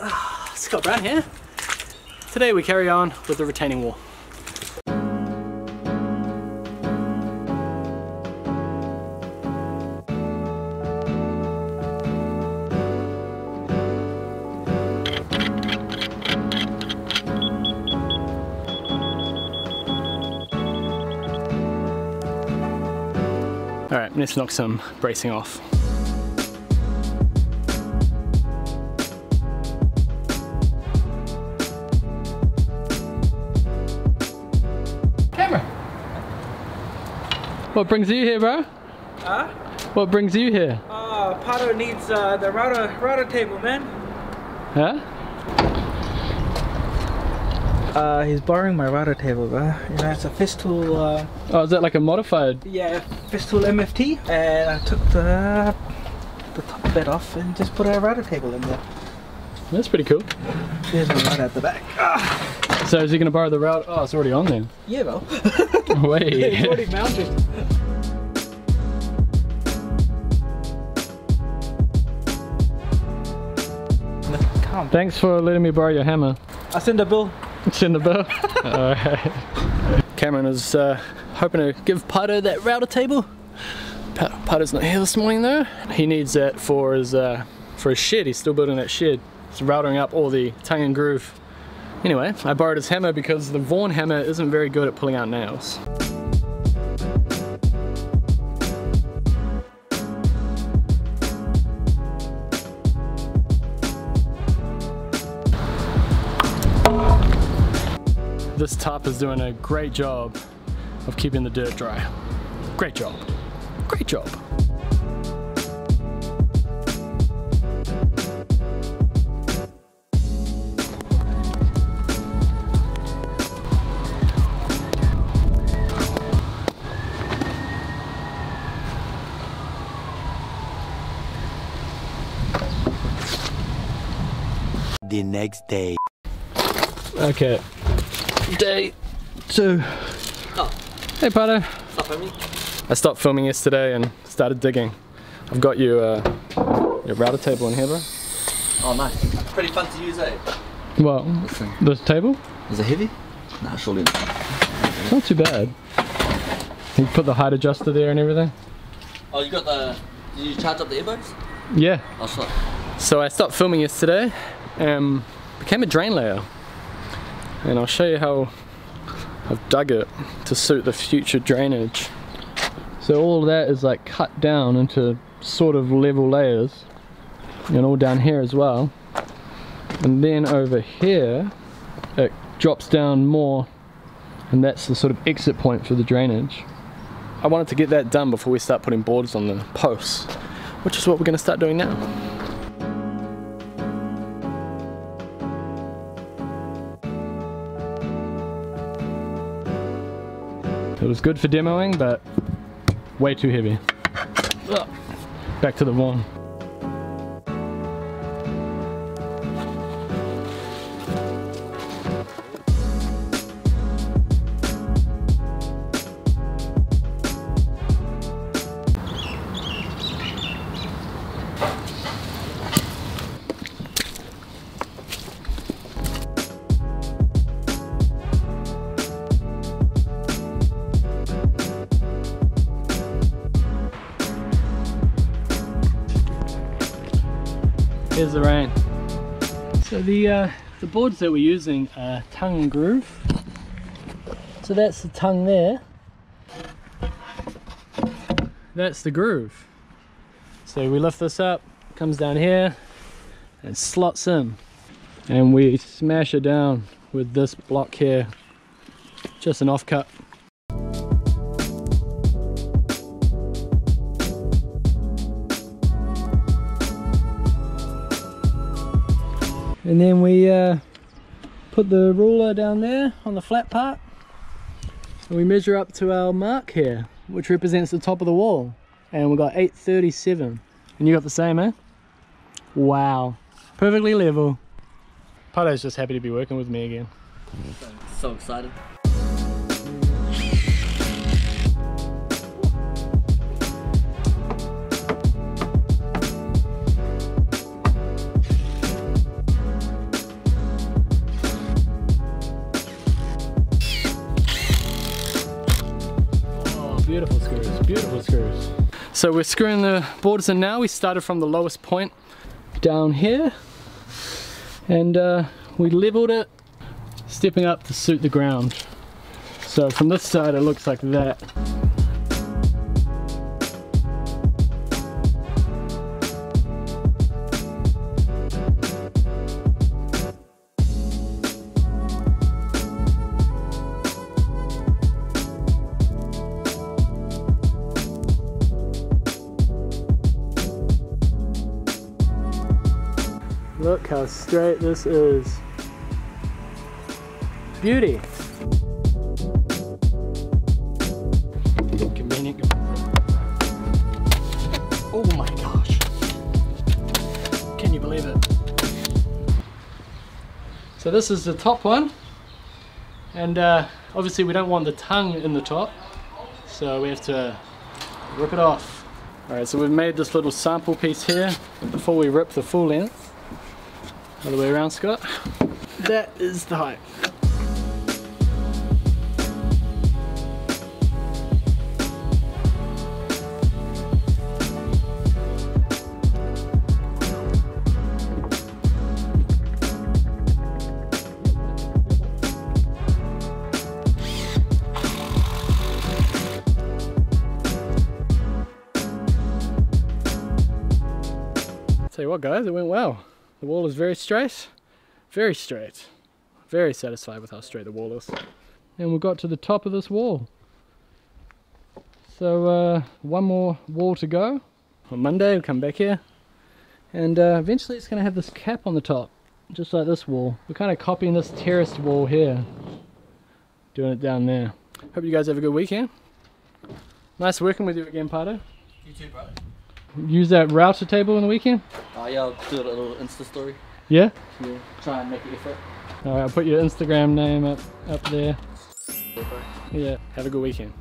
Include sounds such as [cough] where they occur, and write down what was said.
Ah, Scott Brown here. Today we carry on with the retaining wall. All right, let's knock some bracing off. What brings you here, bro? Huh? What brings you here? Uh, Pato needs uh, the router router table, man. Huh? Uh, he's borrowing my router table, bro. You know, it's a Festool, uh, Oh, is that like a modified? yeah, Festool MFT, and I took the the top bed off and just put a router table in there. That's pretty cool. There's my router at the back. Ah, So is he gonna borrow the route? Oh, it's already on then. yeah, well. [laughs] Wait. [laughs] it's already mounted. Calm. Thanks for letting me borrow your hammer. I send a bill. It's in the bill. [laughs] Alright. Cameron is uh, hoping to give Pato that router table. Pa Pato's not here this morning though. He needs that for his uh, for his shed. He's still building that shed. He's routering up all the tongue and groove. Anyway, I borrowed his hammer because the Vaughan hammer isn't very good at pulling out nails. This top is doing a great job of keeping the dirt dry. Great job. Great job. The next day. Okay. Day two. Oh. Hey Pato. Stop at me. I stopped filming yesterday and started digging. I've got you uh, your router table in here, bro. Oh, nice. Pretty fun to use, eh? Well, this table? Is it heavy? Nah, surely not. It's not too bad. You put the height adjuster there and everything. Oh, you got the. Did you charge up the earbos? Yeah. Oh, shit. So I stopped filming yesterday and became a drain layer. And I'll show you how I've dug it to suit the future drainage. So all that is like cut down into sort of level layers and all down here as well. And then over here it drops down more and that's the sort of exit point for the drainage. I wanted to get that done before we start putting boards on the posts, which is what we're going to start doing now. It was good for demoing, but way too heavy. Back to the Vaughan. Here's the rain. So the uh, the boards that we're using are tongue groove. So that's the tongue there. That's the groove. So we lift this up, comes down here, and slots in. And we smash it down with this block here. Just an offcut. And then we uh, put the ruler down there on the flat part. And we measure up to our mark here, which represents the top of the wall. And we got 837. And you got the same, eh? Wow. Perfectly level. Pato's just happy to be working with me again. So excited. beautiful screws, beautiful screws. So we're screwing the borders in now. We started from the lowest point down here and uh, we leveled it, stepping up to suit the ground. So from this side it looks like that. Look how straight this is. Beauty. Convenient. Oh my gosh. Can you believe it? So this is the top one. And uh, obviously we don't want the tongue in the top. So we have to rip it off. Alright, so we've made this little sample piece here before we rip the full length. Other way around, Scott. That is the height. Tell you what guys, it went well. The wall is very straight, very straight. Very satisfied with how straight the wall is. And we've got to the top of this wall. So uh, one more wall to go. On Monday we'll come back here and uh, eventually it's going to have this cap on the top, just like this wall. We're kind of copying this terraced wall here, doing it down there. Hope you guys have a good weekend. Nice working with you again, Pato. You too, bro. Use that router table in the weekend? Oh yeah, I'll do a little Insta story. Yeah? Yeah. Try and make it effort. Alright, I'll put your Instagram name up, up there. Yeah, have a good weekend.